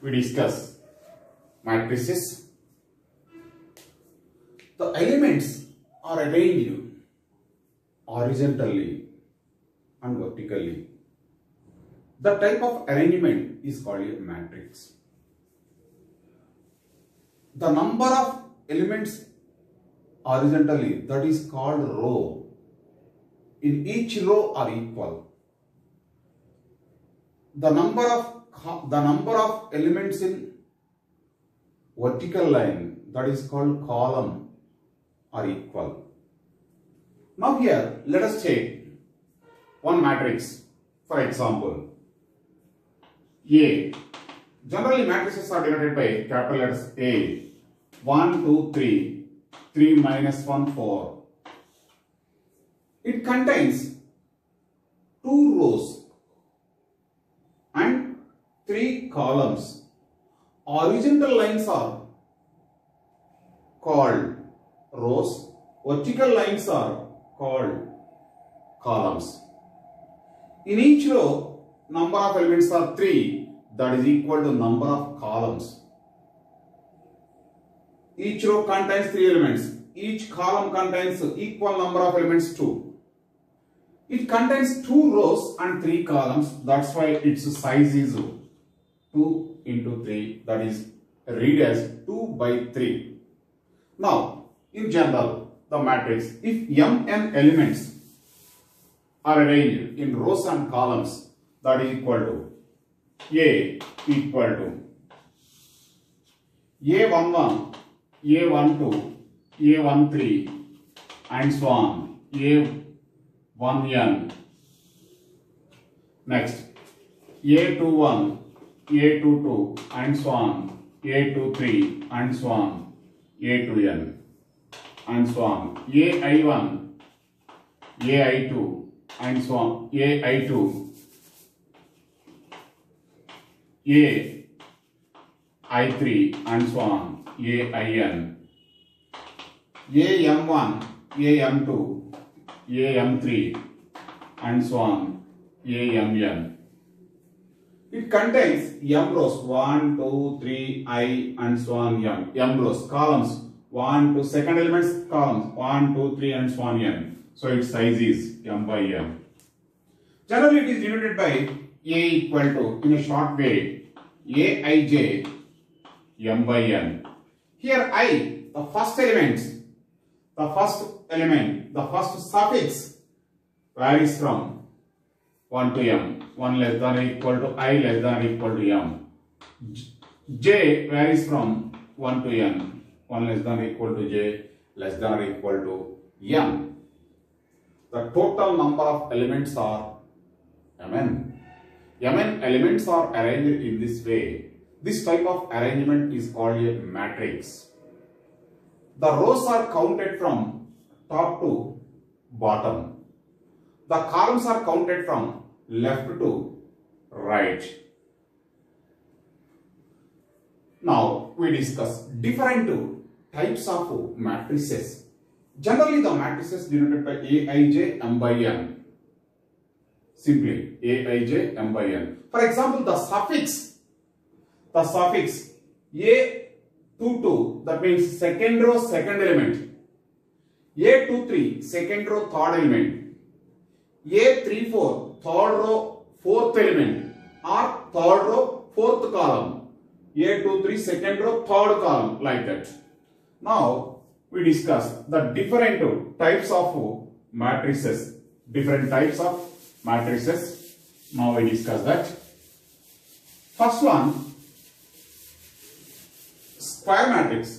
we discuss matrices. The elements are arranged horizontally and vertically. The type of arrangement is called a matrix. The number of elements horizontally that is called row in each row are equal. The number of the number of elements in vertical line that is called column are equal. Now here let us take one matrix for example A. Generally matrices are denoted by capital letters A. 1, 2, 3, 3 minus 1, 4. It contains two rows three columns. Horizontal lines are called rows, vertical lines are called columns. In each row, number of elements are 3 that is equal to number of columns. Each row contains 3 elements. Each column contains equal number of elements 2. It contains 2 rows and 3 columns. That's why its size is 2 into 3. That is read as 2 by 3. Now, in general, the matrix, if mn elements are arranged in rows and columns, that is equal to A equal to A11, A12, A13 and so on, A1n. Next, A21, A22 and so on, A23 and so on, A2n and so on, AI1, AI2 and so on, AI2, A, I3 and so on, AIN, AM1, AM2, AM3 and so on, AMN. It contains M rows 1, 2, 3, I and so on M. M rows, columns 1, 2, second elements, columns 1, 2, 3 and so on N. So its size is M by M. Generally it is denoted by A equal to, in a short way, Aij M by N. Here I, the first element, the first element, the first suffix varies from 1 to M. 1 less than or equal to I less than or equal to M. J varies from 1 to N. 1 less than or equal to J less than or equal to M. The total number of elements are Mn. Mn elements are arranged in this way. This type of arrangement is called a matrix. The rows are counted from top to bottom. The columns are counted from left to right. Now we discuss different types of matrices. Generally the matrices denoted by Aij M by N. Simply Aij M by N. For example, the suffix, the suffix A22 that means second row second element. A23 second row third element. A34 third row fourth element और third row fourth column A two three second row third column like that now we discuss the different types of matrices different types of matrices now we discuss that first one square matrix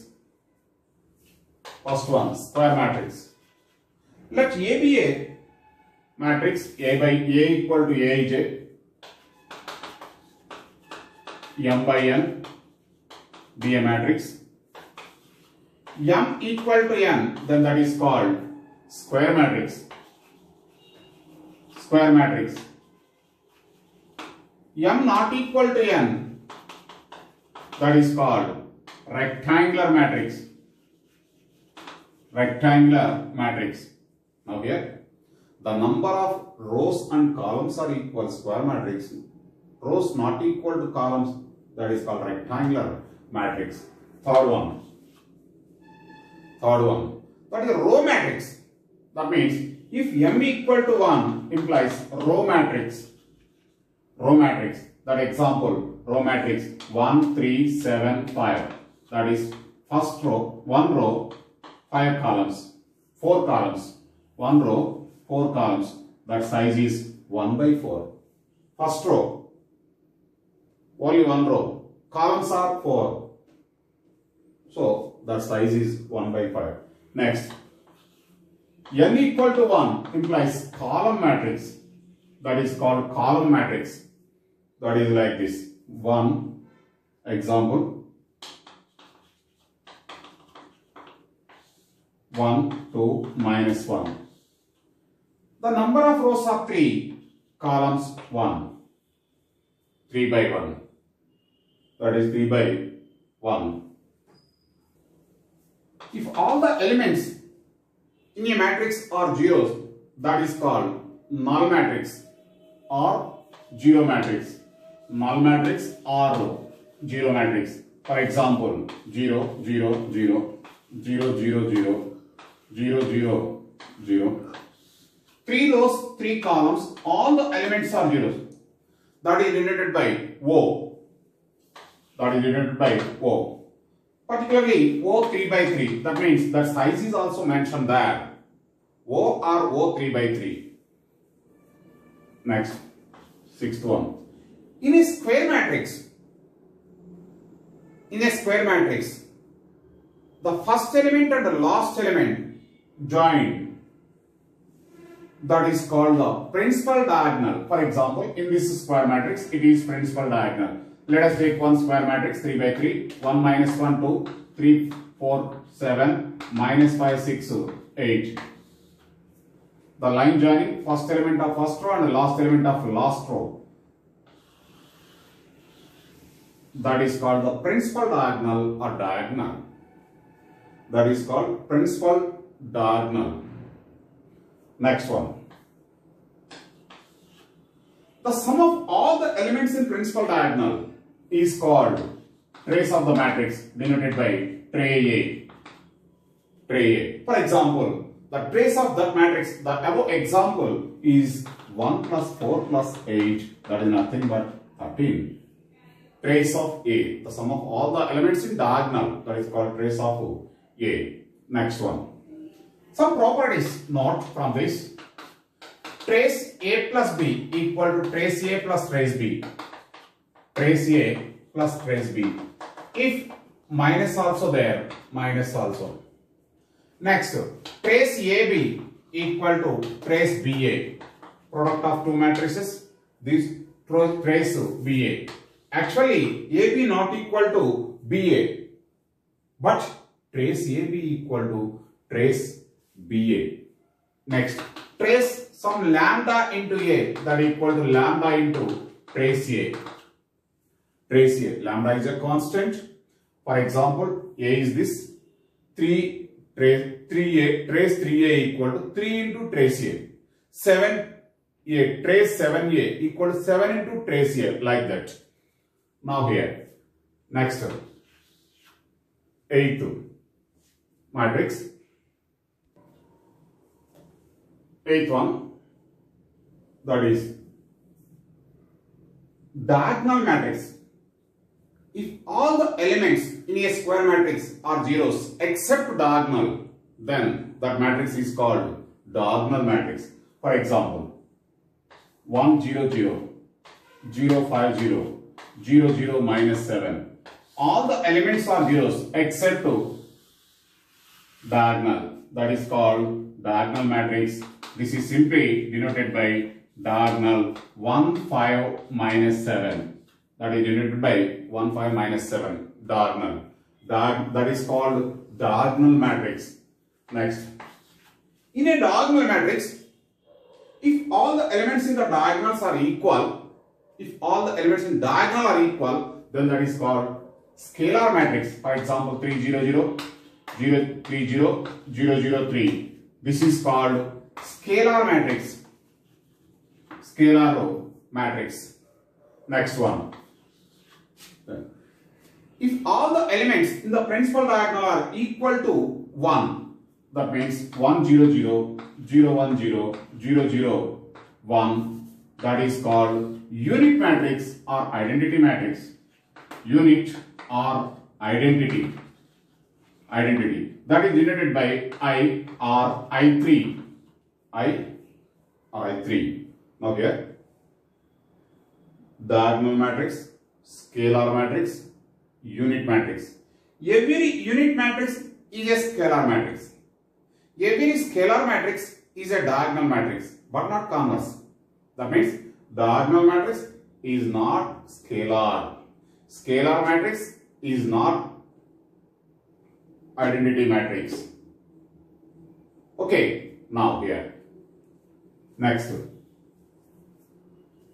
first one square matrix let A B A matrix A by A equal to Aij M by N be a matrix. M equal to N then that is called square matrix. Square matrix. M not equal to N that is called rectangular matrix. Rectangular matrix. Now here the number of rows and columns are equal square matrix rows not equal to columns That is called rectangular matrix. Third one. Third one. That is row matrix. That means if m equal to 1 implies row matrix. Row matrix. That example, row matrix 1, 3, 7, 5. That is first row, one row, five columns, four columns, one row, four columns. That size is 1 by 4. First row, only one row. Columns are 4. So, that size is 1 by 5. Next, n equal to 1 implies column matrix. That is called column matrix. That is like this. 1, example, 1, 2, minus 1. The number of rows are 3, columns 1. 3 by 1. That is 3 by 1. If all the elements in a matrix are zeros, that is called null matrix or zero matrix. Null matrix or zero matrix. For example, 0, 0, 0, 0, 0, 0, 0, 0, 0. Three rows, three columns, all the elements are zeros. That is denoted by O. That is denoted by O. Particularly O 3 by 3. That means that size is also mentioned there. O or O 3 by 3. Next, sixth one. In a square matrix, in a square matrix, the first element and the last element joined. That is called the principal diagonal. For example, in this square matrix, it is principal diagonal. Let us take one square matrix 3 by 3. 1 minus 1, 2, 3, 4, 7, minus 5, 6, 8. The line joining first element of first row and last element of last row. That is called the principal diagonal or diagonal. That is called principal diagonal. Next one. The sum of all the elements in principal diagonal is called trace of the matrix denoted by tray A. Tray A. For example, the trace of that matrix, the above example is 1 plus 4 plus 8, that is nothing but 13. Trace of A, the sum of all the elements in diagonal, that is called trace of A. Next one. Some properties note from this. Trace A plus B equal to trace A plus trace B. Trace A plus trace B. If minus also there, minus also. Next, trace AB equal to trace BA. Product of two matrices. This trace BA. Actually, AB not equal to BA. But trace AB equal to trace BA. Next, trace some lambda into A that equal to lambda into trace A. Trace A. Lambda is a constant. For example, A is this 3 trace 3A trace 3A equal to 3 into trace A. 7 A trace 7A equal to 7 into trace A like that. Now here. Next. Eighth matrix eighth one. That is diagonal matrix. If all the elements in a square matrix are zeros except diagonal then that matrix is called diagonal matrix. For example 1 0 0 0 5 0 0 0 minus 7 all the elements are zeros except diagonal. That is called diagonal matrix this is simply denoted by diagonal 1, 5, minus 7. That is denoted by 1, 5, minus 7. Diagonal. Diag that is called diagonal matrix. Next. In a diagonal matrix, if all the elements in the diagonals are equal, if all the elements in diagonal are equal, then that is called scalar matrix. For example, 3, 0, 0, 0, 3, 0, 0, 0, 3. This is called scalar matrix scalar row matrix next one If all the elements in the principal diagonal are equal to 1, that means 1, 0, 0, 0, 1, 0, 0, 0, 1, that is called unit matrix or identity matrix. Unit or identity. Identity. That is denoted by I or I3. I or I3. Now here, diagonal matrix, scalar matrix, unit matrix. Every unit matrix is a scalar matrix. Every scalar matrix is a diagonal matrix, but not converse. That means diagonal matrix is not scalar. Scalar matrix is not identity matrix. Okay, now here. Next.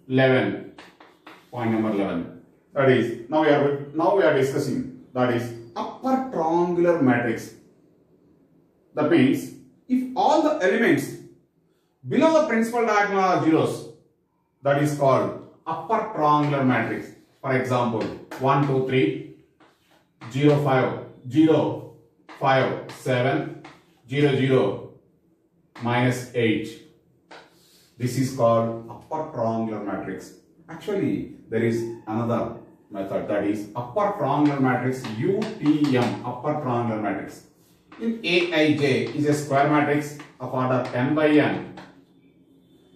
11. Point number 11. That is, now we are, now we are discussing, that is upper triangular matrix. That means, if all the elements below the principal diagonal are zeros, that is called upper triangular matrix. For example, 1, 2, 3, 0, 5, 0, 5, 7, 0, 0, minus 8. This is called upper triangular matrix. Actually, there is another method that is upper triangular matrix UTM, upper triangular matrix. In Aij is a square matrix of order n by n.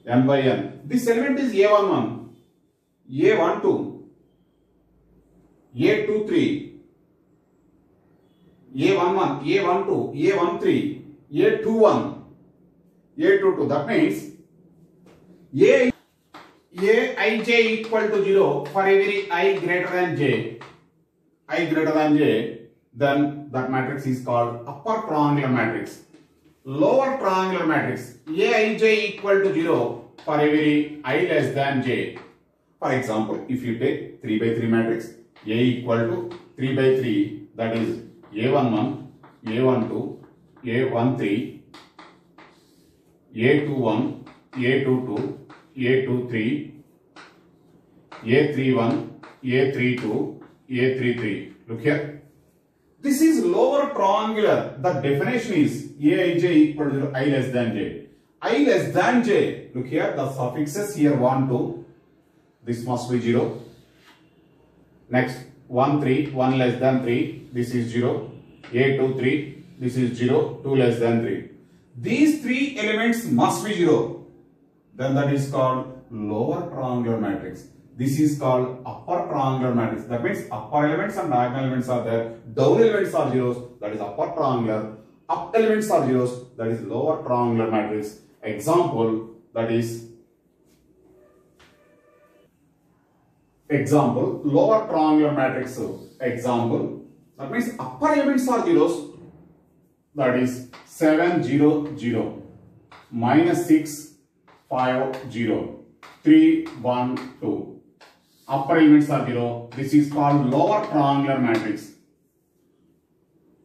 n by n. This element is A11, A12, A23, A11, A12, A13, A21, A22. That means A Aij equal to 0 for every i greater than j, i greater than j, then that matrix is called upper triangular matrix. Lower triangular matrix, Aij equal to 0 for every i less than j. For example, if you take 3 by 3 matrix, A equal to 3 by 3, that is A11, A12, A13, A21, A22, A23, A31, A32, A33. Look here. This is lower triangular. The definition is Aij equal to i less than j. i less than j. Look here, the suffixes here 1, 2. This must be 0. Next, 1, 3, 1 less than 3. This is 0. A, 2, 3. This is 0. 2 less than 3. These three elements must be 0 then that is called lower triangular matrix. This is called upper triangular matrix. That means upper elements and diagonal elements are there. Down elements are zeros. That is upper triangular. Up elements are zeros. That is lower triangular matrix. Example that is example lower triangular matrix. Example that means upper elements are zeros. That is 7 0 0 minus 6 5, 0, 3, 1, 2. Upper elements are 0. This is called lower triangular matrix.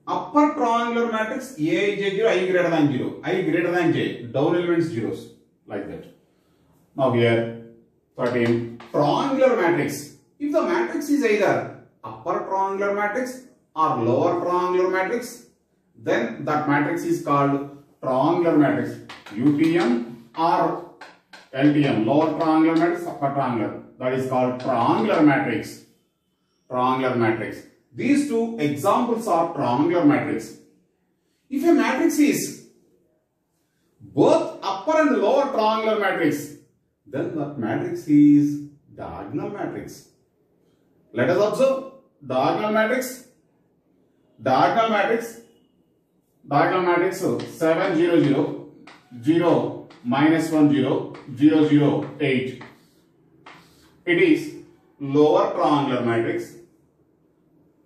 Upper triangular matrix A is 0, I greater than 0, I greater than J. Down elements zeros. Like that. Now here 13. Triangular matrix. If the matrix is either upper triangular matrix or lower triangular matrix, then that matrix is called triangular matrix. UTM or LTM, lower triangular matrix, upper triangular. That is called triangular matrix. Triangular matrix. These two examples are triangular matrix. If a matrix is both upper and lower triangular matrix, then that matrix is diagonal matrix. Let us observe diagonal matrix. Diagonal matrix. Diagonal matrix 7 0 0 0 minus 1 0 0 0 8. It is lower triangular matrix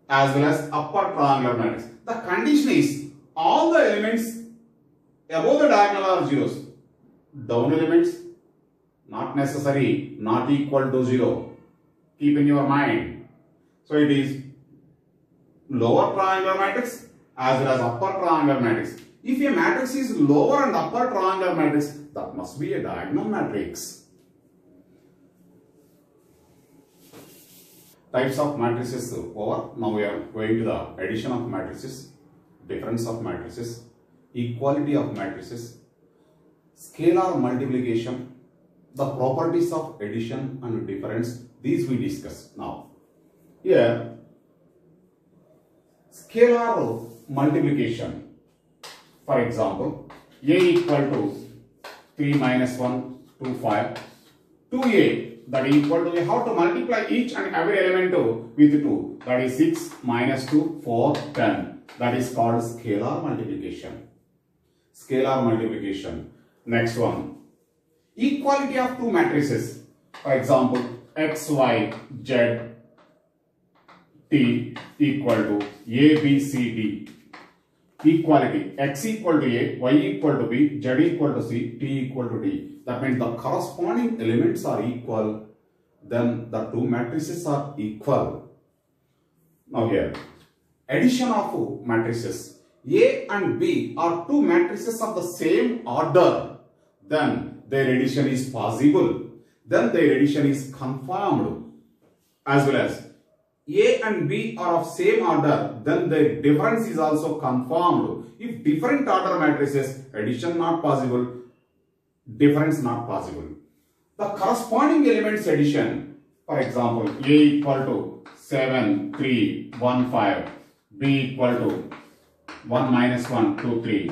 as well as upper triangular matrix. The condition is all the elements above the diagonal are zeros. Down elements not necessary, not equal to 0. Keep in your mind. So it is lower triangular matrix as well as upper triangular matrix. If a matrix is lower and upper triangular matrix, that must be a diagonal matrix. types of matrices over. Now we are going to the addition of matrices, difference of matrices, equality of matrices, scalar multiplication, the properties of addition and difference. These we discuss now. Here, scalar multiplication. For example, a equal to 3 minus 1, 2, 5. 2a that is equal to, we have to multiply each and every element with 2. That is 6 minus 2, 4, 10. That is called scalar multiplication. Scalar multiplication. Next one. Equality of two matrices. For example, x, y, z, t equal to a, b, c, d. Equality. x equal to a, y equal to b, z equal to c, t equal to d. That means the corresponding elements are equal. Then the two matrices are equal. Now here, addition of matrices. A and B are two matrices of the same order. Then their addition is possible. Then their addition is confirmed. As well as A and B are of same order. Then the difference is also confirmed. If different order matrices, addition not possible, difference not possible. The corresponding elements addition, for example, A equal to 7, 3, 1, 5, B equal to 1 minus 1, 2, 3.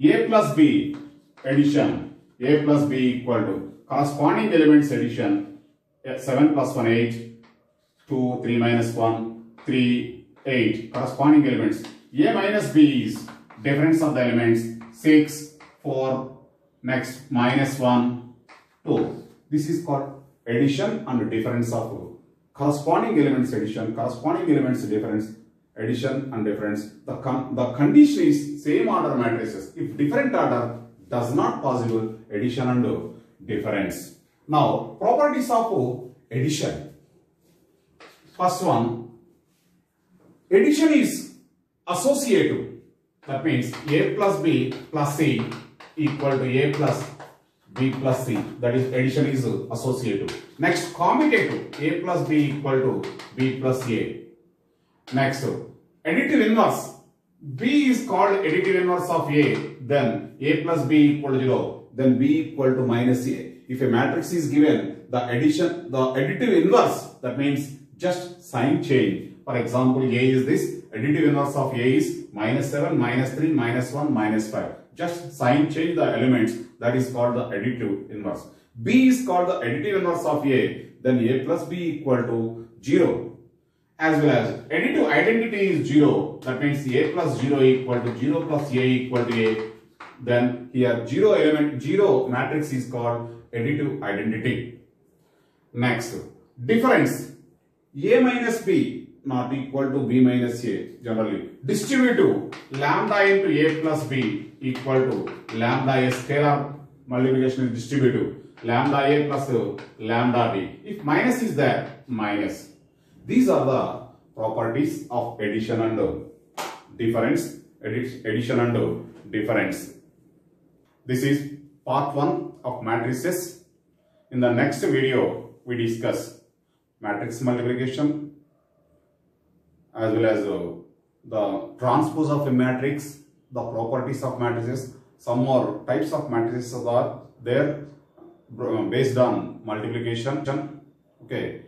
A plus B addition, A plus B equal to corresponding elements addition, 7 plus 1, 8, 2, 3 minus 1, 3, 8. Corresponding elements. A minus B is difference of the elements, 6, 4, Next, minus 1, 2. This is called addition and difference of corresponding elements addition, corresponding elements difference, addition and difference. The, con the condition is same order matrices. If different order does not possible, addition and difference. Now, properties of addition. First one, addition is associative. That means A plus B plus C equal to A plus B plus C. That is addition is associative. Next commutative A plus B equal to B plus A. Next additive inverse. B is called additive inverse of A. Then A plus B equal to 0. Then B equal to minus A. If a matrix is given, the addition, the additive inverse, that means just sign change. For example, A is this, additive inverse of A is minus 7, minus 3, minus 1, minus 5 just sign change the elements. That is called the additive inverse. B is called the additive inverse of A. Then A plus B equal to 0 as well as additive identity is 0 that means A plus 0 equal to 0 plus A equal to A. Then here 0 element 0 matrix is called additive identity. Next difference A minus B not equal to B minus A generally. Distributive lambda into A plus B equal to lambda A scalar multiplication is distributive. Lambda A plus lambda B. If minus is there, minus. These are the properties of addition and difference. Addition and difference. This is part 1 of matrices. In the next video, we discuss matrix multiplication, as well as uh, the transpose of a matrix, the properties of matrices, some more types of matrices are there based on multiplication. Okay,